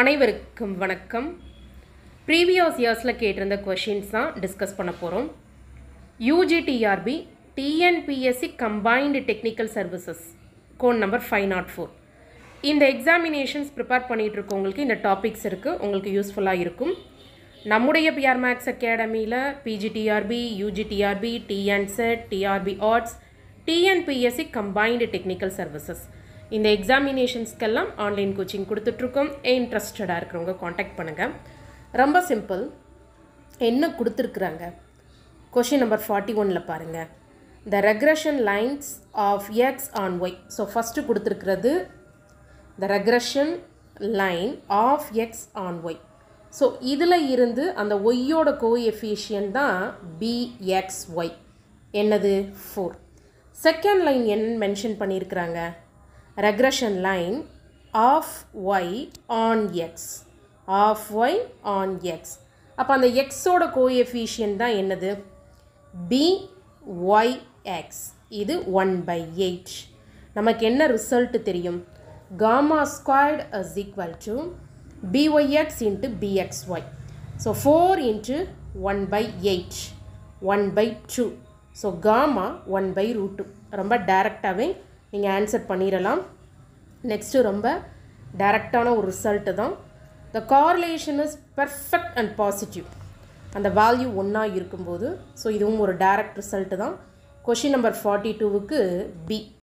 அனைவருக்கும் வணக்கம். ப்ரீவியஸ் இயர்ஸில் கேட்டிருந்த கொஷின்ஸ் தான் டிஸ்கஸ் பண்ண போகிறோம் UGTRB TNPSC combined technical services code number five nought four இந்த எக்ஸாமினேஷன்ஸ் ப்ரிப்பேர் பண்ணிகிட்டு இருக்கவங்களுக்கு இந்த டாபிக்ஸ் இருக்குது உங்களுக்கு யூஸ்ஃபுல்லாக இருக்கும். நம்முடைய பிஆர் மேக்ஸ் அகாடமியில் PGTRB UGTRB TNSET TRB arts TNPSC combined technical services இந்த எக்ஸாமினேஷன்ஸ்க்கெல்லாம் ஆன்லைன் கோச்சிங் கொடுத்துட்ருக்கோம். இன்ட்ரெஸ்டடாக இருக்கிறவங்க காண்டாக்ட் பண்ணுங்கள் ரொம்ப சிம்பிள் என்ன கொடுத்துருக்குறாங்க? கொஷின் நம்பர் ஃபார்ட்டி ஒனில் பாருங்கள் the regression lines of X on Y so first கொடுத்துருக்கிறது the regression line of X on Y so இதில் இருந்து அந்த ஒய்யோட கோஎஃபிஷியன் தான் பிஎக்ஸ்ஒய் என்னது? ஃபோர் செகண்ட் லைன் என்ன மென்ஷன் பண்ணியிருக்கிறாங்க regression line of Y on X. Of Y on X. அப்போ அந்த எக்ஸோட கோஎஃபிஷியன் தான் என்னது? B Y X. இது ஒன் பை எயிட். நமக்கு என்ன ரிசல்ட் தெரியும்? Gamma squared is equal to BYX into BXY so four into one by eight one by two so gamma one by root two ரொம்ப டேரெக்டாகவே நீங்கள் answer பண்ணிடலாம். Next ரொம்ப டைரக்டான ஒரு ரிசல்ட்டு தான். The correlation is perfect and positive அந்த value ஒன்றா இருக்கும்போது ஸோ இதுவும் ஒரு டைரக்ட் ரிசல்ட்டு தான். கொஷின் நம்பர் ஃபார்ட்டி டூவுக்கு பி